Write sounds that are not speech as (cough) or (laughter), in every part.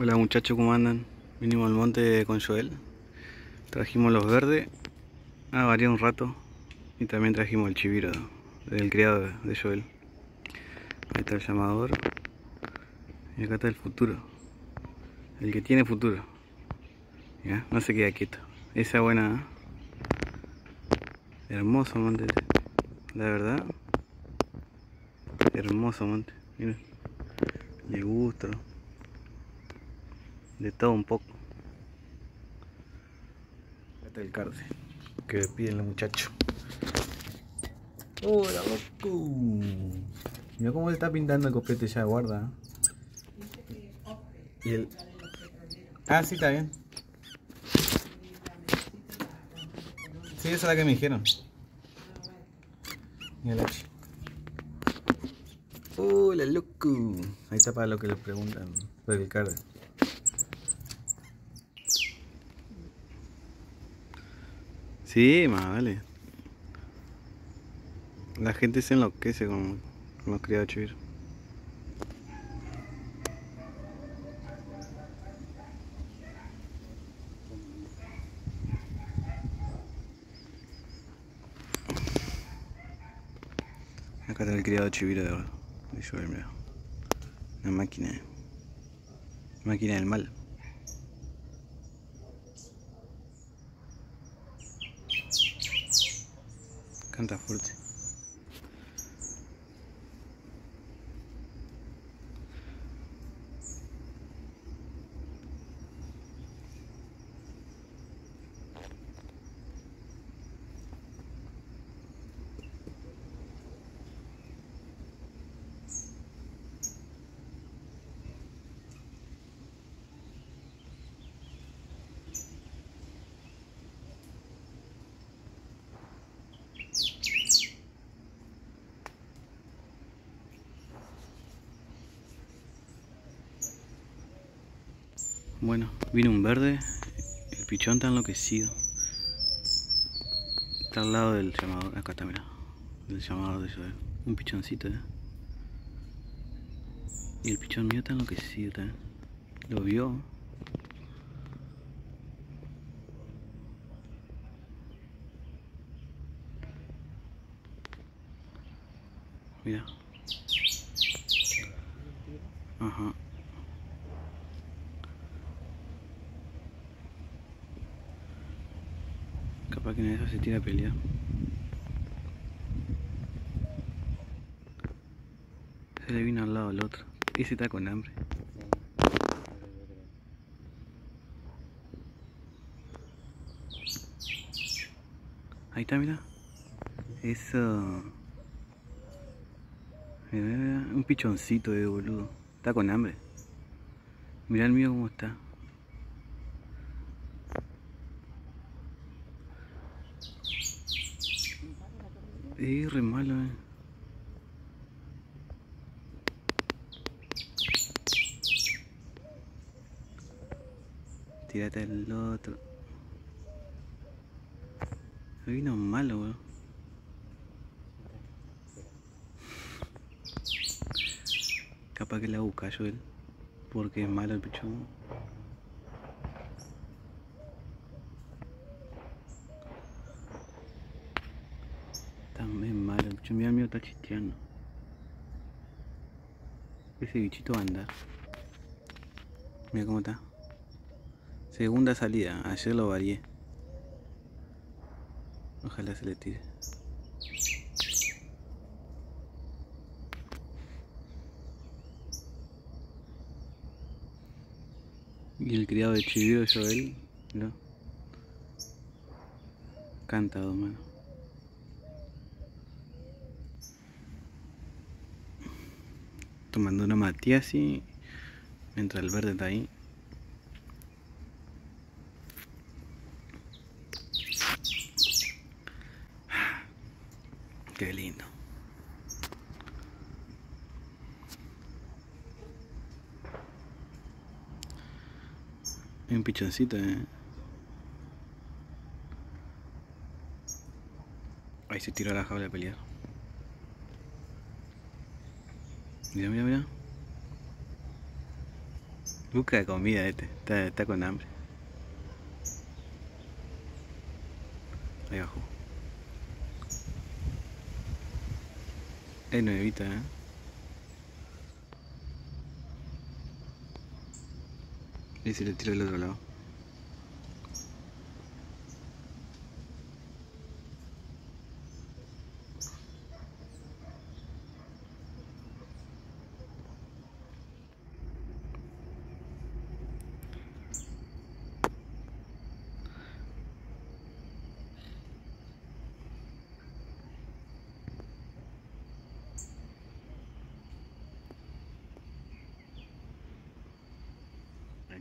Hola muchachos, ¿cómo andan? Vinimos al monte con Joel. Trajimos los verdes. Ah, varió un rato. Y también trajimos el chiviro del criado de Joel. Ahí está el llamador. Y acá está el futuro. El que tiene futuro. ¿Ya? No se queda quieto. Esa buena. ¿eh? Hermoso monte. La verdad. Hermoso monte. Miren. Le gusta. De todo un poco. Acá está el carce. Que piden los muchachos. ¡Hola, loco! Mira cómo le está pintando el copete ya, guarda. Y el... Ah, sí, está bien. Sí, esa es la que me dijeron. Mira la. Hola, loco. Ahí está para lo que le preguntan por el card. Sí, más vale. La gente se enloquece con, con los criados chiviros. Acá está el criado chiviro de, de Joel, mira. Una máquina. Máquina del mal. Canta fuerte. Bueno, vino un verde, el pichón está enloquecido. Está al lado del llamador, acá está, mira. Del llamador de Joel. Un pichoncito, eh. Y el pichón mío está enloquecido, eh. Lo vio. Mira. Ajá. Capaz que en eso se tira a pelear. Se le vino al lado al otro. Ese está con hambre. Ahí está, mira. Eso. Un pichoncito de boludo. Está con hambre. Mira el mío cómo está. Eh, re malo, eh. Tírate el otro. Me vino malo, weón. Capaz que la busca yo él. Porque es malo el pichón. Pichón mío está chisteando. Ese bichito va a andar. Mira cómo está. Segunda salida, ayer lo varié. Ojalá se le tire. Y el criado de Chiviro Joel, ¿no? Canta dos manos. Tomando una matiasi mientras el verde está ahí. Qué lindo. Hay un pichoncito, eh. Ahí se tiró la jaula a pelear. Mira, mira, mira. Busca comida este, está, con hambre. Ahí abajo. Es nuevita, ¿eh? Y si le tiro del otro lado.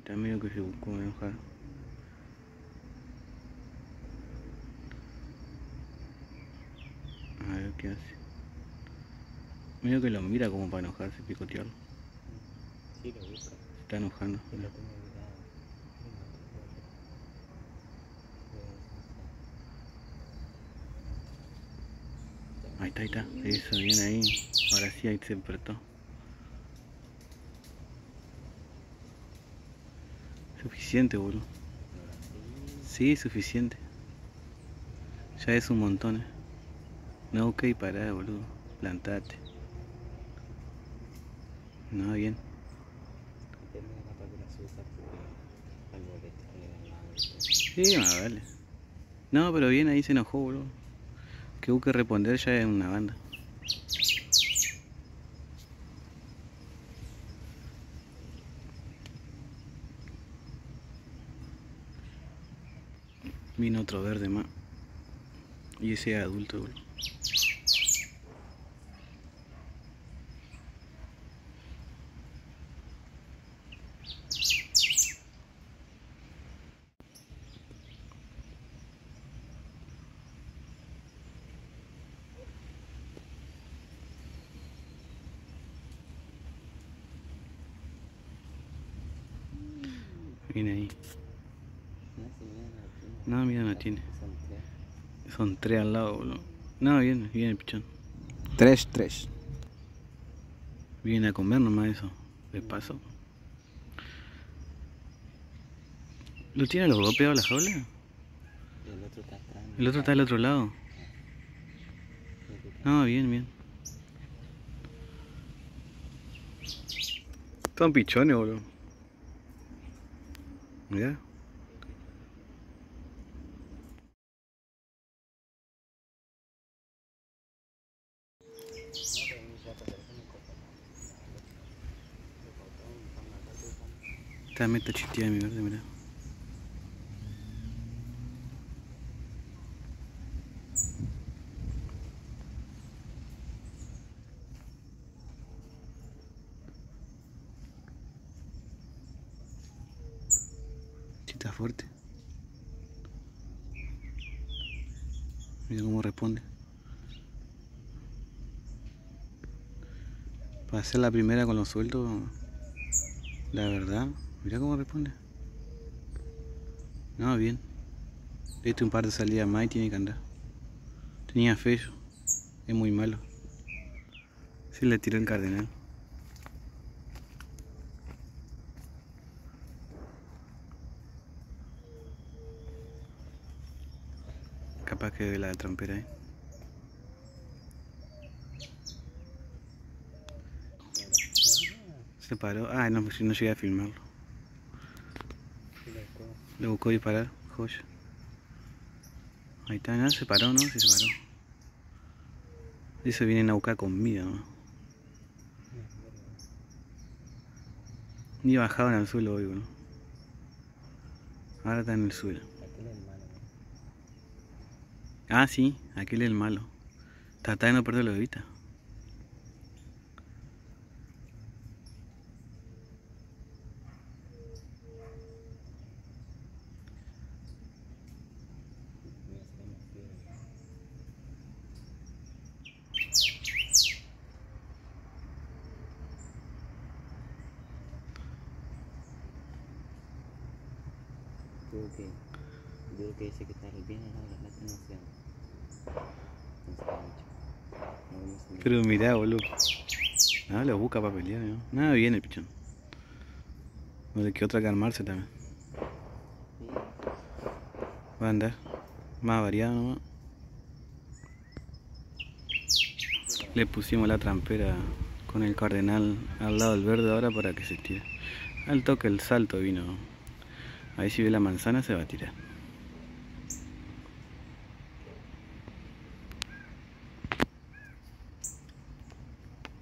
Está medio que se buscó enojar. A ver qué hace. Medio que lo mira como para enojarse, picotearlo. Sí, lo busca. Se está enojando. Ahí está, ahí está. Eso, bien ahí. Ahora sí, ahí se despertó. Suficiente, boludo. Sí, suficiente. Ya es un montón, eh. No, ok, pará, boludo. Plantate. No, bien. Sí, más vale. No, pero bien ahí se enojó, boludo. Que busque responder ya es una banda. Vino otro verde más. Y ese es adulto, boludo. Viene ahí. No, mira, no tiene. Mira. Son tres. Son tres al lado, boludo. No, viene, viene el pichón. Tres, tres. Viene a comer nomás eso. De paso. ¿Lo tiene los dos pegados a la jaula? El otro está atrás. El otro está al otro lado. No, bien, bien. Son pichones, boludo. Mirá. Está mi verde, mirá. Sí, está fuerte. Mira cómo responde. Para ser la primera con los sueldos, la verdad, mira cómo responde. No, bien. Este un par de salidas más y tiene que andar. Tenía fe yo. Es muy malo. Sí le tiró el cardenal. Capaz que la trompera ahí. Se paró. Ah, no, no llegué a filmarlo. Le buscó disparar, joya. Ahí está, ¿no? Se paró, ¿no? Sí, se paró. Eso vienen a buscar comida, ¿no? Ni bajaban al suelo hoy, boludo. Ahora está en el suelo. Aquel es el malo. ¿no? Ah, sí, aquel es el malo. Trata de no perderlo de vista. Mira, se ve más frío. Digo que, digo que dice que bien la Pero mirá, boludo. Ah, lo busca para pelear. Nada, viene el pichón. No le quedó otra que armarse también. Va a andar. Más variado nomás. Le pusimos la trampera con el cardenal al lado del verde ahora para que se tire. Al toque el salto vino. Ahí si ve la manzana se va a tirar.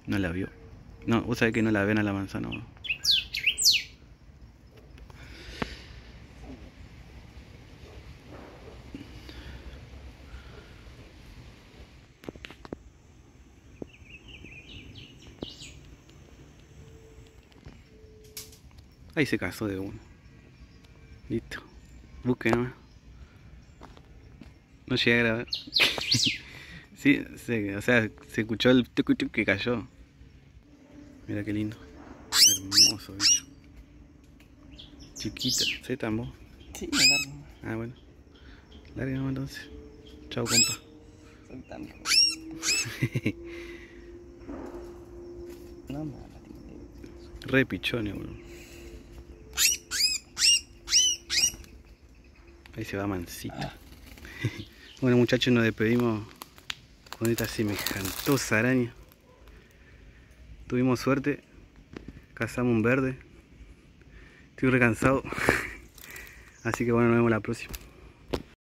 No la vio. No, vos sabés que no la ven a la manzana. ¿no? Ahí se casó de uno. No llegué a grabar. (laughs) sí, se, o sea, se escuchó el tucu tucu que cayó. Mira qué lindo. Hermoso bicho. Chiquita. ¿Se tambó? Sí, me largo. Ah, bueno. Larga entonces. Chao, compa. Hijo. (laughs) No. Re pichones, boludo. Ahí se va mansito. (laughs) bueno, muchachos, nos despedimos con esta semejantosa araña. Tuvimos suerte. Cazamos un verde. Estoy recansado. (laughs) Así que bueno, nos vemos la próxima.